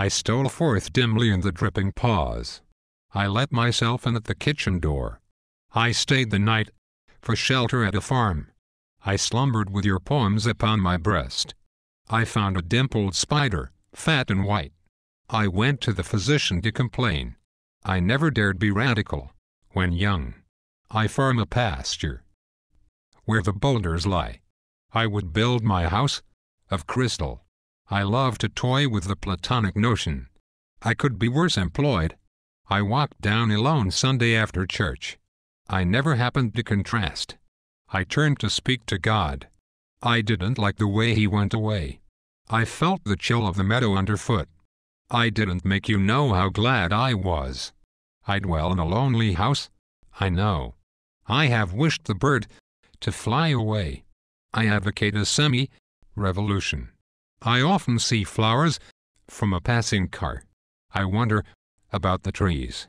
I stole forth dimly in the dripping pause. I let myself in at the kitchen door. I stayed the night, for shelter at a farm. I slumbered with your poems upon my breast. I found a dimpled spider, fat and white. I went to the physician to complain. I never dared be radical, when young. I farm a pasture. Where the boulders lie. I would build my house, of crystal. I love to toy with the platonic notion. I could be worse employed. I walked down alone Sunday after church. I never happened to contrast. I turned to speak to God. I didn't like the way he went away. I felt the chill of the meadow underfoot. I didn't make you know how glad I was. I dwell in a lonely house, I know. I have wished the bird to fly away. I advocate a semi revolution. I often see flowers from a passing car. I wonder about the trees.